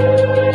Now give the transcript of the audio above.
Música